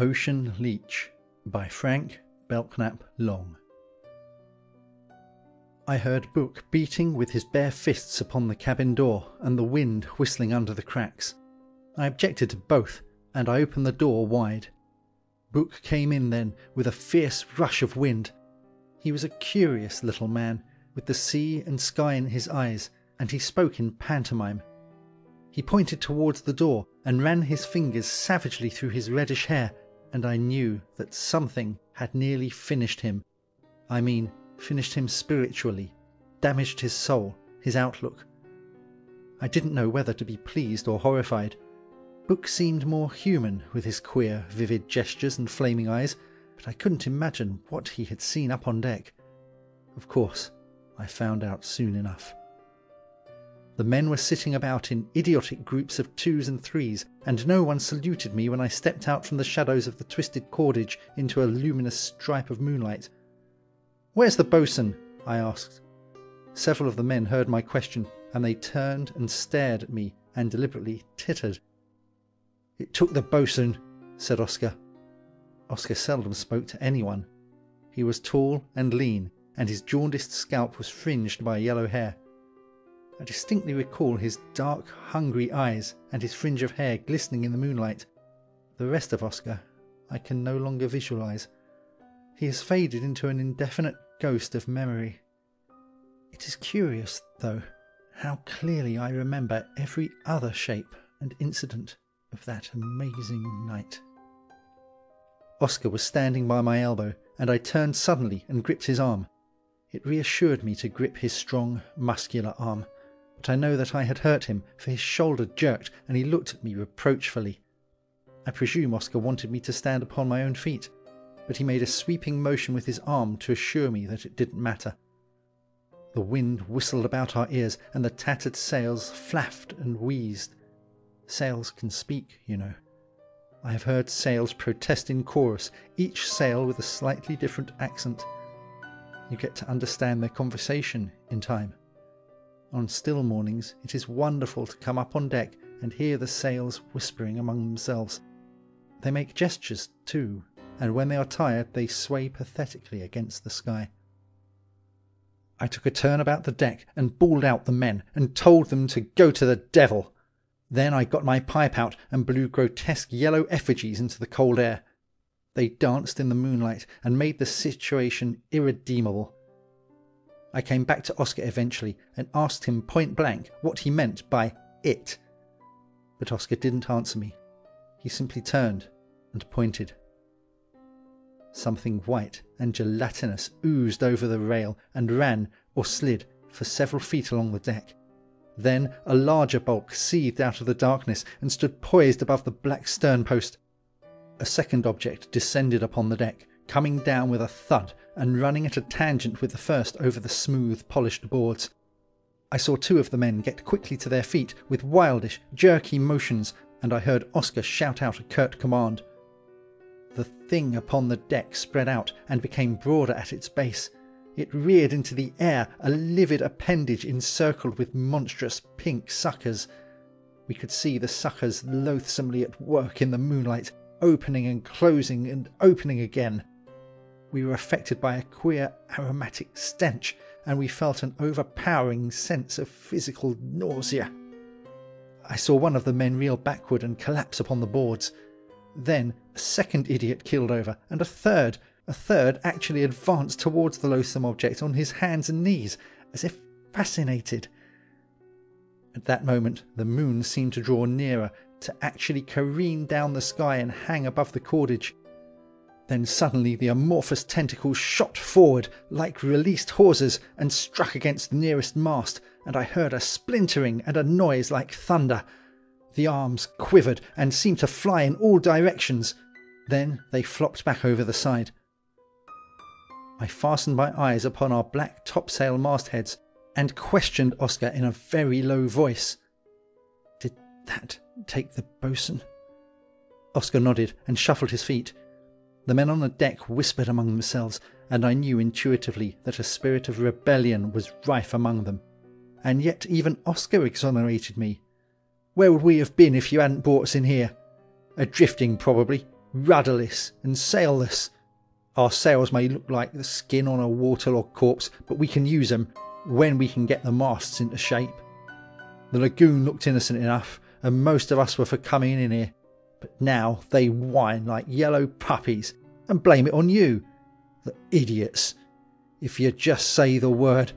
Ocean Leech by Frank Belknap Long. I heard Bouc beating with his bare fists upon the cabin door and the wind whistling under the cracks. I objected to both, and I opened the door wide. Bouc came in then with a fierce rush of wind. He was a curious little man, with the sea and sky in his eyes, and he spoke in pantomime. He pointed towards the door and ran his fingers savagely through his reddish hair, and I knew that something had nearly finished him. I mean, finished him spiritually, damaged his soul, his outlook. I didn't know whether to be pleased or horrified. Bouc seemed more human with his queer, vivid gestures and flaming eyes, but I couldn't imagine what he had seen up on deck. Of course, I found out soon enough. The men were sitting about in idiotic groups of twos and threes, and no one saluted me when I stepped out from the shadows of the twisted cordage into a luminous stripe of moonlight. Where's the boatswain? I asked. Several of the men heard my question, and they turned and stared at me and deliberately tittered. It took the boatswain, said Oscar. Oscar seldom spoke to anyone. He was tall and lean, and his jaundiced scalp was fringed by yellow hair. I distinctly recall his dark, hungry eyes and his fringe of hair glistening in the moonlight. The rest of Oscar I can no longer visualize. He has faded into an indefinite ghost of memory. It is curious, though, how clearly I remember every other shape and incident of that amazing night. Oscar was standing by my elbow, and I turned suddenly and gripped his arm. It reassured me to grip his strong, muscular arm but I know that I had hurt him, for his shoulder jerked and he looked at me reproachfully. I presume Oscar wanted me to stand upon my own feet, but he made a sweeping motion with his arm to assure me that it didn't matter. The wind whistled about our ears, and the tattered sails flapped and wheezed. Sails can speak, you know. I have heard sails protest in chorus, each sail with a slightly different accent. You get to understand their conversation in time. On still mornings it is wonderful to come up on deck and hear the sails whispering among themselves. They make gestures, too, and when they are tired they sway pathetically against the sky. I took a turn about the deck and bawled out the men and told them to go to the devil. Then I got my pipe out and blew grotesque yellow effigies into the cold air. They danced in the moonlight and made the situation irredeemable. I came back to Oscar eventually and asked him point blank what he meant by it. But Oscar didn't answer me. He simply turned and pointed. Something white and gelatinous oozed over the rail and ran or slid for several feet along the deck. Then a larger bulk seethed out of the darkness and stood poised above the black stern post. A second object descended upon the deck, coming down with a thud and running at a tangent with the first over the smooth, polished boards. I saw two of the men get quickly to their feet with wildish, jerky motions, and I heard Oscar shout out a curt command. The thing upon the deck spread out and became broader at its base. It reared into the air, a livid appendage encircled with monstrous pink suckers. We could see the suckers loathsomely at work in the moonlight, opening and closing and opening again we were affected by a queer aromatic stench, and we felt an overpowering sense of physical nausea. I saw one of the men reel backward and collapse upon the boards. Then a second idiot keeled over, and a third, a third actually advanced towards the loathsome object on his hands and knees, as if fascinated. At that moment, the moon seemed to draw nearer, to actually careen down the sky and hang above the cordage. Then suddenly the amorphous tentacles shot forward like released hawsers and struck against the nearest mast, and I heard a splintering and a noise like thunder. The arms quivered and seemed to fly in all directions. Then they flopped back over the side. I fastened my eyes upon our black topsail mastheads and questioned Oscar in a very low voice. Did that take the boatswain? Oscar nodded and shuffled his feet. The men on the deck whispered among themselves, and I knew intuitively that a spirit of rebellion was rife among them. And yet even Oscar exonerated me. Where would we have been if you hadn't brought us in here? Adrifting, probably, rudderless and sailless. Our sails may look like the skin on a waterlogged corpse, but we can use them when we can get the masts into shape. The lagoon looked innocent enough, and most of us were for coming in here. But now they whine like yellow puppies and blame it on you. The idiots. If you just say the word.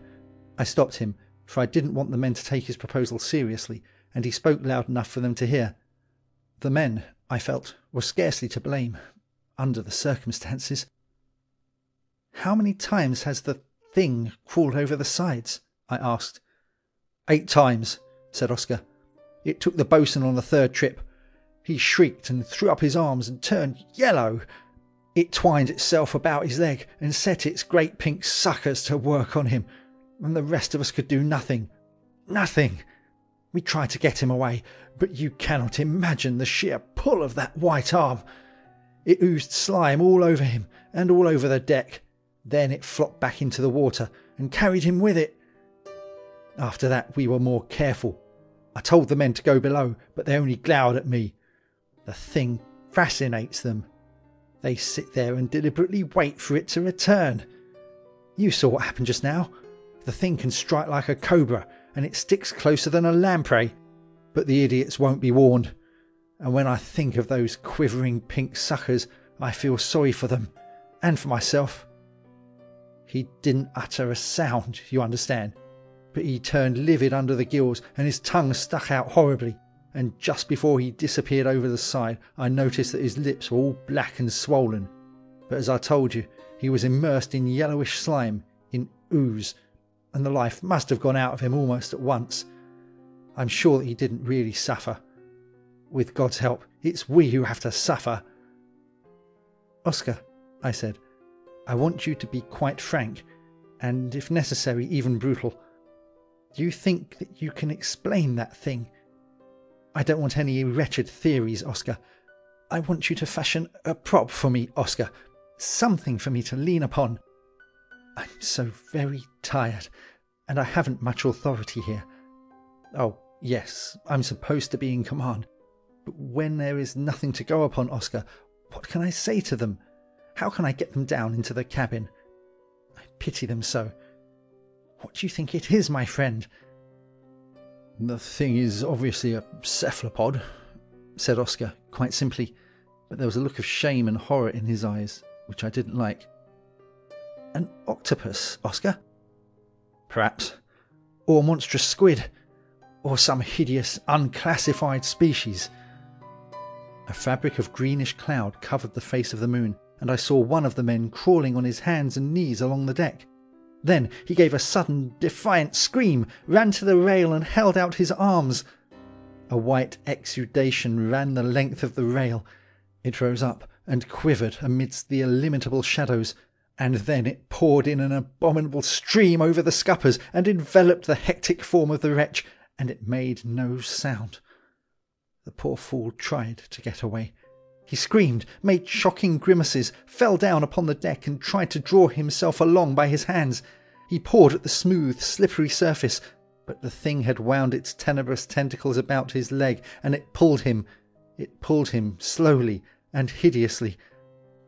I stopped him, for I didn't want the men to take his proposal seriously, and he spoke loud enough for them to hear. The men, I felt, were scarcely to blame, under the circumstances. How many times has the thing crawled over the sides? I asked. Eight times, said Oscar. It took the boatswain on the third trip. He shrieked and threw up his arms and turned yellow. It twined itself about his leg and set its great pink suckers to work on him, and the rest of us could do nothing. Nothing. We tried to get him away, but you cannot imagine the sheer pull of that white arm. It oozed slime all over him and all over the deck. Then it flopped back into the water and carried him with it. After that, we were more careful. I told the men to go below, but they only glowered at me. The thing fascinates them. They sit there and deliberately wait for it to return. You saw what happened just now. The thing can strike like a cobra, and it sticks closer than a lamprey. But the idiots won't be warned. And when I think of those quivering pink suckers, I feel sorry for them, and for myself. He didn't utter a sound, you understand but he turned livid under the gills and his tongue stuck out horribly. And just before he disappeared over the side, I noticed that his lips were all black and swollen. But as I told you, he was immersed in yellowish slime, in ooze, and the life must have gone out of him almost at once. I'm sure that he didn't really suffer. With God's help, it's we who have to suffer. Oscar, I said, I want you to be quite frank, and if necessary, even brutal. Do you think that you can explain that thing? I don't want any wretched theories, Oscar. I want you to fashion a prop for me, Oscar. Something for me to lean upon. I'm so very tired, and I haven't much authority here. Oh, yes, I'm supposed to be in command. But when there is nothing to go upon, Oscar, what can I say to them? How can I get them down into the cabin? I pity them so. What do you think it is, my friend? The thing is obviously a cephalopod, said Oscar, quite simply, but there was a look of shame and horror in his eyes, which I didn't like. An octopus, Oscar? Perhaps. Or a monstrous squid. Or some hideous, unclassified species. A fabric of greenish cloud covered the face of the moon, and I saw one of the men crawling on his hands and knees along the deck. Then he gave a sudden, defiant scream, ran to the rail, and held out his arms. A white exudation ran the length of the rail. It rose up and quivered amidst the illimitable shadows, and then it poured in an abominable stream over the scuppers and enveloped the hectic form of the wretch, and it made no sound. The poor fool tried to get away. He screamed, made shocking grimaces, fell down upon the deck, and tried to draw himself along by his hands. He pawed at the smooth, slippery surface, but the thing had wound its tenebrous tentacles about his leg, and it pulled him. It pulled him slowly and hideously.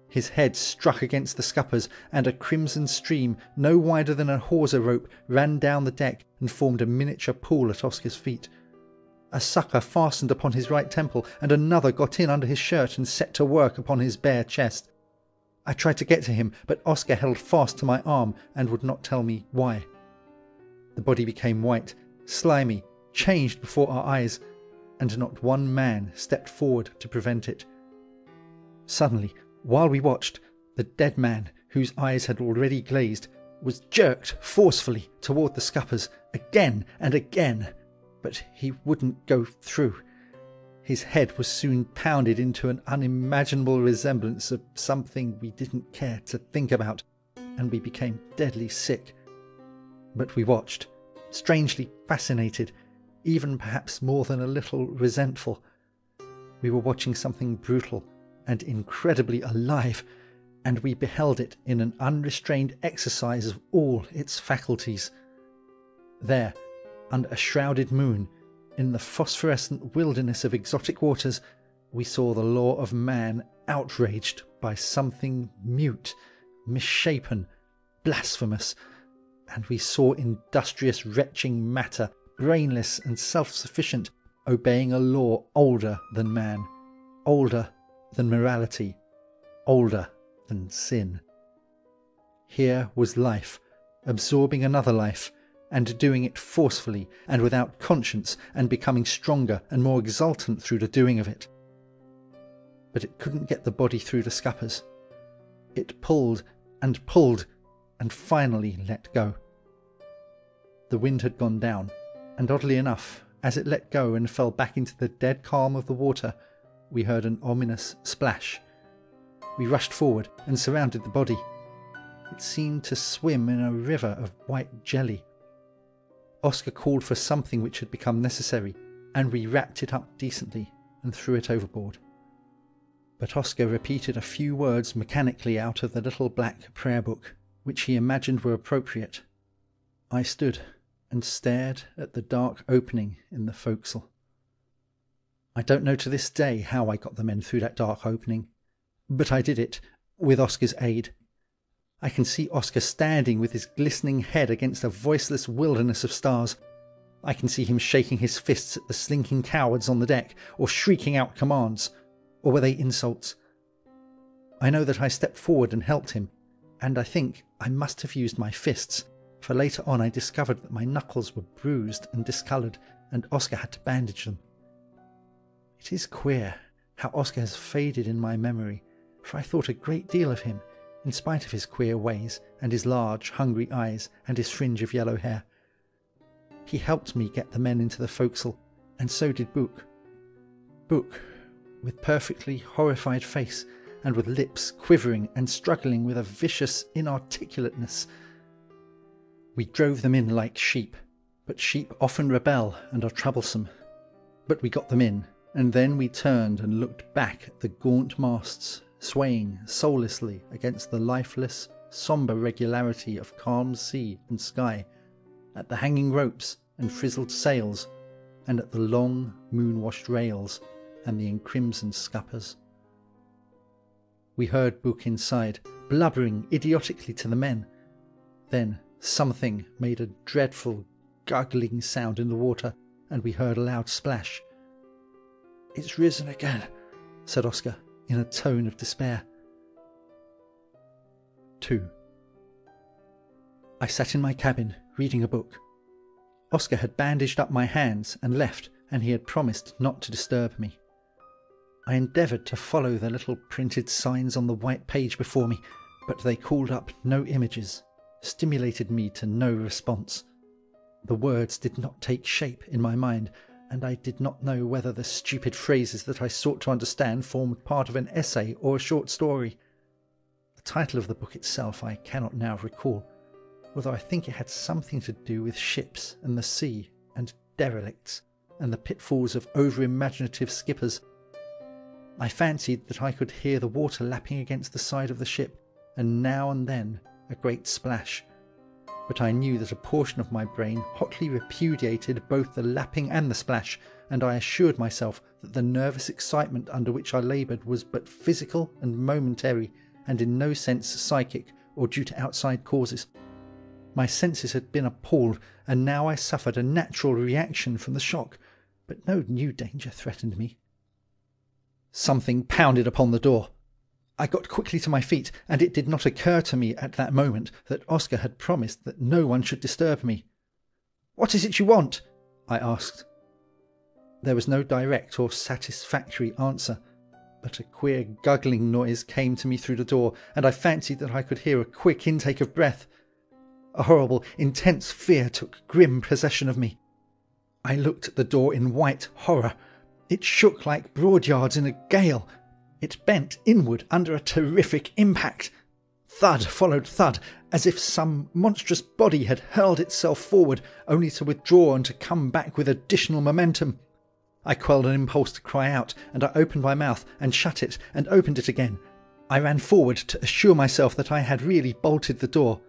His head struck against the scuppers, and a crimson stream, no wider than a hawser rope, ran down the deck and formed a miniature pool at Oscar's feet. A sucker fastened upon his right temple, and another got in under his shirt and set to work upon his bare chest. I tried to get to him, but Oscar held fast to my arm and would not tell me why. The body became white, slimy, changed before our eyes, and not one man stepped forward to prevent it. Suddenly, while we watched, the dead man, whose eyes had already glazed, was jerked forcefully toward the scuppers again and again but he wouldn't go through. His head was soon pounded into an unimaginable resemblance of something we didn't care to think about, and we became deadly sick. But we watched, strangely fascinated, even perhaps more than a little resentful. We were watching something brutal and incredibly alive, and we beheld it in an unrestrained exercise of all its faculties. There, under a shrouded moon, in the phosphorescent wilderness of exotic waters, we saw the law of man outraged by something mute, misshapen, blasphemous, and we saw industrious retching matter, brainless and self sufficient, obeying a law older than man, older than morality, older than sin. Here was life, absorbing another life, and doing it forcefully and without conscience, and becoming stronger and more exultant through the doing of it. But it couldn't get the body through the scuppers. It pulled and pulled and finally let go. The wind had gone down, and oddly enough, as it let go and fell back into the dead calm of the water, we heard an ominous splash. We rushed forward and surrounded the body. It seemed to swim in a river of white jelly. Oscar called for something which had become necessary, and we wrapped it up decently and threw it overboard. But Oscar repeated a few words mechanically out of the little black prayer book, which he imagined were appropriate. I stood and stared at the dark opening in the forecastle. I don't know to this day how I got the men through that dark opening, but I did it with Oscar's aid. I can see Oscar standing with his glistening head against a voiceless wilderness of stars. I can see him shaking his fists at the slinking cowards on the deck, or shrieking out commands, or were they insults? I know that I stepped forward and helped him, and I think I must have used my fists, for later on I discovered that my knuckles were bruised and discoloured, and Oscar had to bandage them. It is queer how Oscar has faded in my memory, for I thought a great deal of him, in spite of his queer ways, and his large, hungry eyes, and his fringe of yellow hair. He helped me get the men into the forecastle, and so did Bouc. Bouc, with perfectly horrified face, and with lips quivering and struggling with a vicious inarticulateness. We drove them in like sheep, but sheep often rebel and are troublesome. But we got them in, and then we turned and looked back at the gaunt masts swaying soullessly against the lifeless, sombre regularity of calm sea and sky, at the hanging ropes and frizzled sails, and at the long, moon washed rails and the encrimsoned scuppers. We heard Bouc inside, blubbering idiotically to the men. Then something made a dreadful, gurgling sound in the water, and we heard a loud splash. It's risen again, said Oscar in a tone of despair. 2. I sat in my cabin reading a book. Oscar had bandaged up my hands and left, and he had promised not to disturb me. I endeavoured to follow the little printed signs on the white page before me, but they called up no images, stimulated me to no response. The words did not take shape in my mind, and I did not know whether the stupid phrases that I sought to understand formed part of an essay or a short story. The title of the book itself I cannot now recall, although I think it had something to do with ships and the sea and derelicts and the pitfalls of over imaginative skippers I fancied that I could hear the water lapping against the side of the ship, and now and then a great splash. But I knew that a portion of my brain hotly repudiated both the lapping and the splash, and I assured myself that the nervous excitement under which I laboured was but physical and momentary, and in no sense psychic or due to outside causes. My senses had been appalled, and now I suffered a natural reaction from the shock, but no new danger threatened me. Something pounded upon the door. I got quickly to my feet, and it did not occur to me at that moment that Oscar had promised that no one should disturb me. What is it you want? I asked. There was no direct or satisfactory answer, but a queer guggling noise came to me through the door, and I fancied that I could hear a quick intake of breath. A horrible, intense fear took grim possession of me. I looked at the door in white horror. It shook like broadyards in a gale. It bent inward under a terrific impact. Thud followed thud, as if some monstrous body had hurled itself forward, only to withdraw and to come back with additional momentum. I quelled an impulse to cry out, and I opened my mouth and shut it and opened it again. I ran forward to assure myself that I had really bolted the door.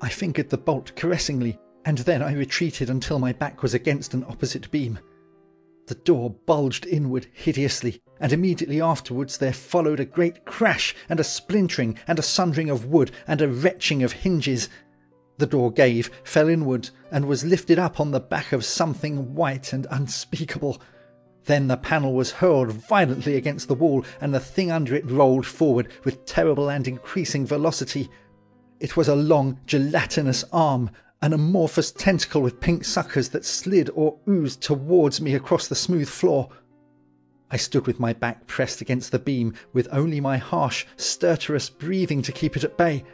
I fingered the bolt caressingly, and then I retreated until my back was against an opposite beam. The door bulged inward hideously, and immediately afterwards there followed a great crash, and a splintering, and a sundering of wood, and a retching of hinges. The door gave, fell inward, and was lifted up on the back of something white and unspeakable. Then the panel was hurled violently against the wall, and the thing under it rolled forward with terrible and increasing velocity. It was a long, gelatinous arm, an amorphous tentacle with pink suckers that slid or oozed towards me across the smooth floor. I stood with my back pressed against the beam, with only my harsh, stertorous breathing to keep it at bay.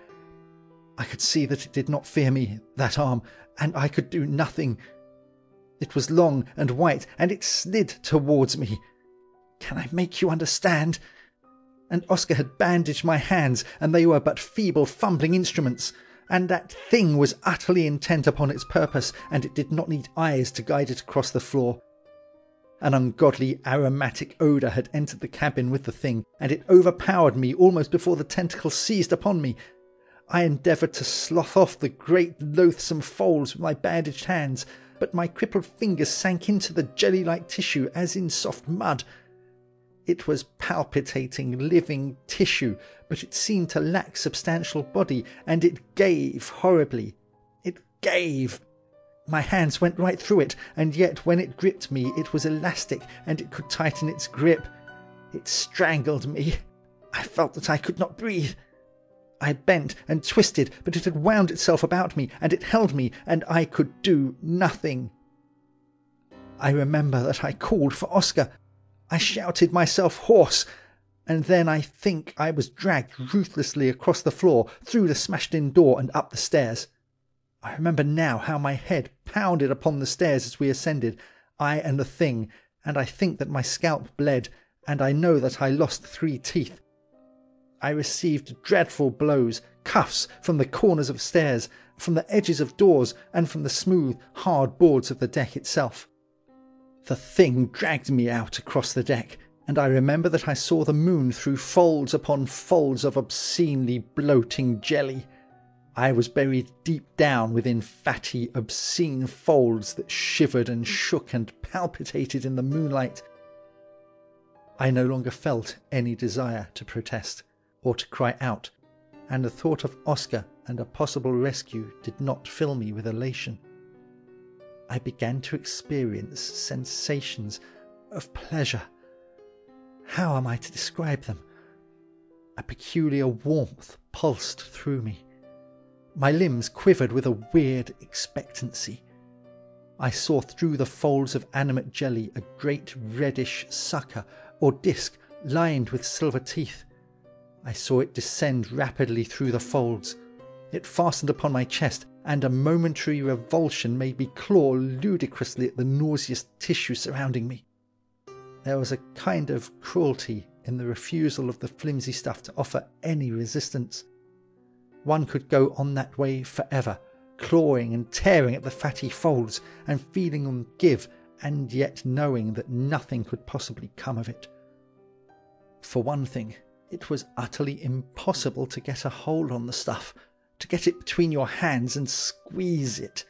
I could see that it did not fear me, that arm, and I could do nothing. It was long and white, and it slid towards me. Can I make you understand? And Oscar had bandaged my hands, and they were but feeble, fumbling instruments and that thing was utterly intent upon its purpose, and it did not need eyes to guide it across the floor. An ungodly aromatic odour had entered the cabin with the thing, and it overpowered me almost before the tentacle seized upon me. I endeavoured to slough off the great loathsome folds with my bandaged hands, but my crippled fingers sank into the jelly like tissue as in soft mud. It was palpitating, living tissue, but it seemed to lack substantial body, and it gave horribly. It gave. My hands went right through it, and yet when it gripped me, it was elastic and it could tighten its grip. It strangled me. I felt that I could not breathe. I bent and twisted, but it had wound itself about me, and it held me, and I could do nothing. I remember that I called for Oscar, I shouted myself hoarse, and then I think I was dragged ruthlessly across the floor, through the smashed in door, and up the stairs. I remember now how my head pounded upon the stairs as we ascended, I and the thing, and I think that my scalp bled, and I know that I lost three teeth. I received dreadful blows, cuffs from the corners of stairs, from the edges of doors, and from the smooth, hard boards of the deck itself. The thing dragged me out across the deck, and I remember that I saw the moon through folds upon folds of obscenely bloating jelly. I was buried deep down within fatty, obscene folds that shivered and shook and palpitated in the moonlight. I no longer felt any desire to protest or to cry out, and the thought of Oscar and a possible rescue did not fill me with elation. I began to experience sensations of pleasure. How am I to describe them? A peculiar warmth pulsed through me. My limbs quivered with a weird expectancy. I saw through the folds of animate jelly a great reddish sucker or disc lined with silver teeth. I saw it descend rapidly through the folds. It fastened upon my chest and a momentary revulsion made me claw ludicrously at the nauseous tissue surrounding me. There was a kind of cruelty in the refusal of the flimsy stuff to offer any resistance. One could go on that way forever, clawing and tearing at the fatty folds and feeling them give, and yet knowing that nothing could possibly come of it. For one thing, it was utterly impossible to get a hold on the stuff to get it between your hands and squeeze it.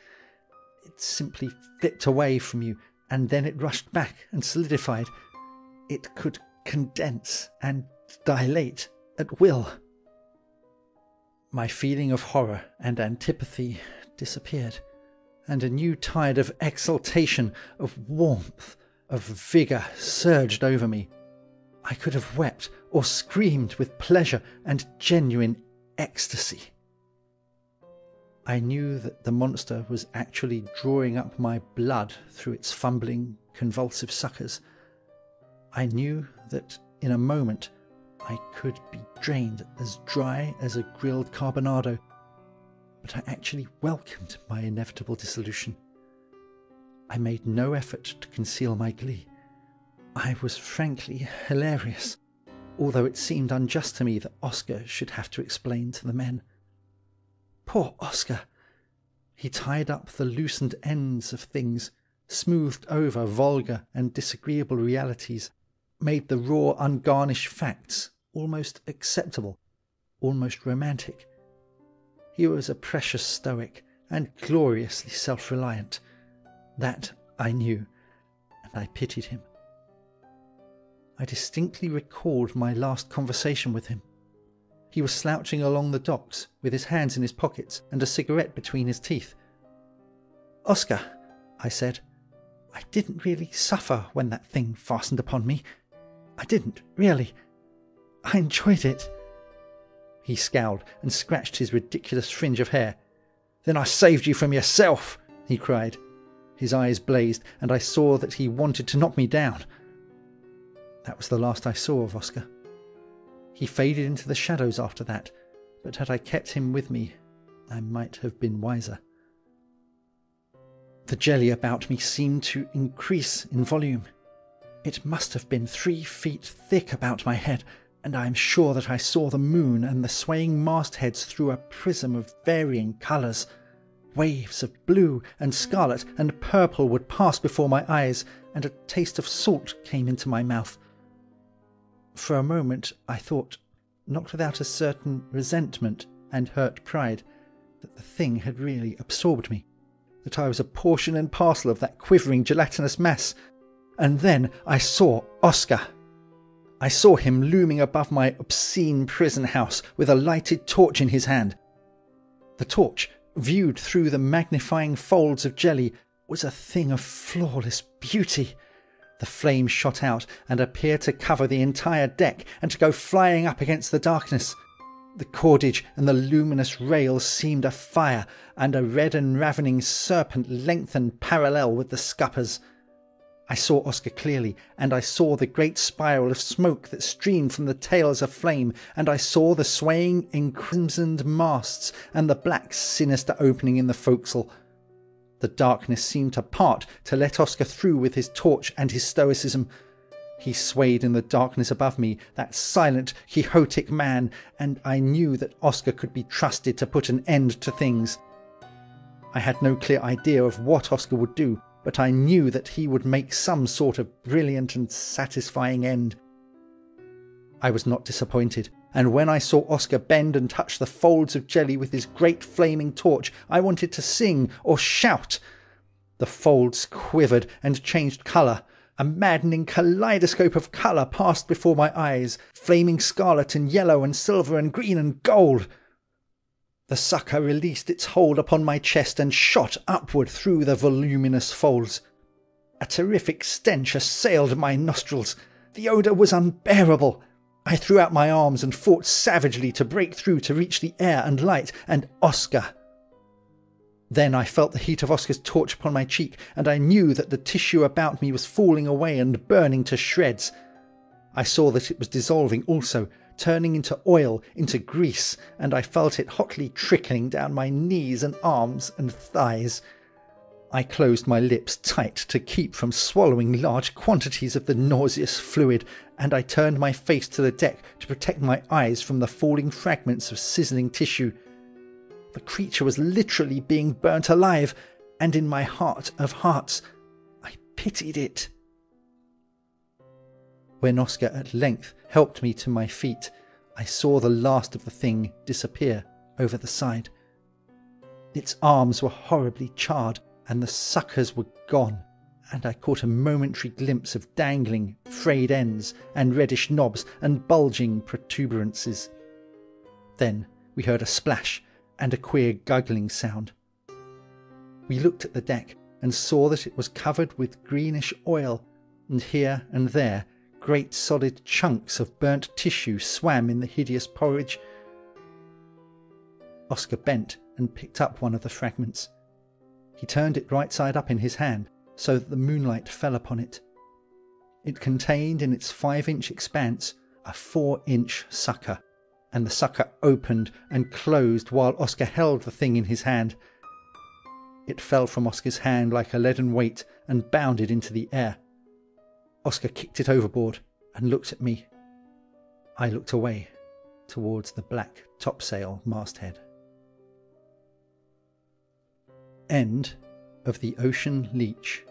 It simply flipped away from you, and then it rushed back and solidified. It could condense and dilate at will. My feeling of horror and antipathy disappeared, and a new tide of exultation, of warmth, of vigour surged over me. I could have wept or screamed with pleasure and genuine ecstasy. I knew that the monster was actually drawing up my blood through its fumbling, convulsive suckers. I knew that in a moment I could be drained as dry as a grilled carbonado, but I actually welcomed my inevitable dissolution. I made no effort to conceal my glee. I was frankly hilarious, although it seemed unjust to me that Oscar should have to explain to the men. Poor Oscar! He tied up the loosened ends of things, smoothed over vulgar and disagreeable realities, made the raw, ungarnished facts almost acceptable, almost romantic. He was a precious stoic and gloriously self reliant. That I knew, and I pitied him. I distinctly recalled my last conversation with him. He was slouching along the docks with his hands in his pockets and a cigarette between his teeth. Oscar, I said, I didn't really suffer when that thing fastened upon me. I didn't, really. I enjoyed it. He scowled and scratched his ridiculous fringe of hair. Then I saved you from yourself, he cried. His eyes blazed, and I saw that he wanted to knock me down. That was the last I saw of Oscar. He faded into the shadows after that, but had I kept him with me, I might have been wiser. The jelly about me seemed to increase in volume. It must have been three feet thick about my head, and I am sure that I saw the moon and the swaying mastheads through a prism of varying colours. Waves of blue and scarlet and purple would pass before my eyes, and a taste of salt came into my mouth. For a moment I thought, not without a certain resentment and hurt pride, that the thing had really absorbed me that I was a portion and parcel of that quivering gelatinous mass. And then I saw Oscar. I saw him looming above my obscene prison house with a lighted torch in his hand. The torch, viewed through the magnifying folds of jelly, was a thing of flawless beauty. The flame shot out and appeared to cover the entire deck and to go flying up against the darkness. The cordage and the luminous rails seemed afire, and a red and ravening serpent lengthened parallel with the scuppers. I saw Oscar clearly, and I saw the great spiral of smoke that streamed from the tails of flame, and I saw the swaying, encrimsoned masts and the black, sinister opening in the forecastle. The darkness seemed to part to let Oscar through with his torch and his stoicism. He swayed in the darkness above me, that silent, quixotic man, and I knew that Oscar could be trusted to put an end to things. I had no clear idea of what Oscar would do, but I knew that he would make some sort of brilliant and satisfying end. I was not disappointed, and when I saw Oscar bend and touch the folds of jelly with his great flaming torch, I wanted to sing or shout. The folds quivered and changed colour. A maddening kaleidoscope of colour passed before my eyes, flaming scarlet and yellow and silver and green and gold. The sucker released its hold upon my chest and shot upward through the voluminous folds. A terrific stench assailed my nostrils. The odour was unbearable. I threw out my arms and fought savagely to break through to reach the air and light and Oscar. Then I felt the heat of Oscar's torch upon my cheek, and I knew that the tissue about me was falling away and burning to shreds. I saw that it was dissolving also, turning into oil, into grease, and I felt it hotly trickling down my knees and arms and thighs. I closed my lips tight to keep from swallowing large quantities of the nauseous fluid, and I turned my face to the deck to protect my eyes from the falling fragments of sizzling tissue. The creature was literally being burnt alive, and in my heart of hearts, I pitied it. When Oscar at length helped me to my feet, I saw the last of the thing disappear over the side. Its arms were horribly charred, and the suckers were gone, and I caught a momentary glimpse of dangling, frayed ends, and reddish knobs and bulging protuberances. Then we heard a splash and a queer guggling sound. We looked at the deck and saw that it was covered with greenish oil, and here and there great solid chunks of burnt tissue swam in the hideous porridge. Oscar bent and picked up one of the fragments. He turned it right side up in his hand so that the moonlight fell upon it. It contained in its five inch expanse a four inch sucker and the sucker opened and closed while Oscar held the thing in his hand. It fell from Oscar's hand like a leaden weight and bounded into the air. Oscar kicked it overboard and looked at me. I looked away towards the black topsail masthead. End of The Ocean Leech